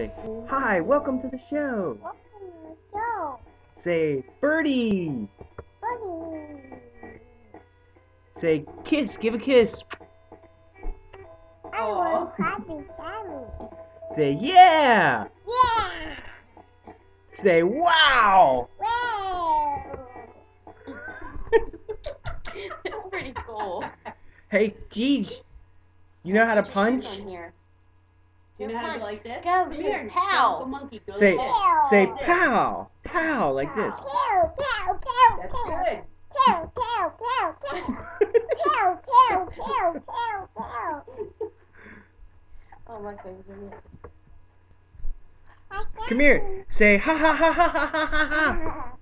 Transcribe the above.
Say, hi, welcome to the show. Welcome to the show, Say, birdie. Birdie. Say, kiss, give a kiss. I want happy family. Say, yeah. Yeah! Say, wow. Wow! That's pretty cool. Hey, Jeej, you know how to punch? You know how to go like this? Go, Come say here, pow. Go monkey, go Say, like this. Pow. say, Like this. pow, pow, like this. Pew, pew, pew, That's pew. good. Pew, pew, pew, pew. Pew, pew, pew, pew, pew. Oh, my fingers are near. Come here. Say, ha ha ha ha ha ha ha ha.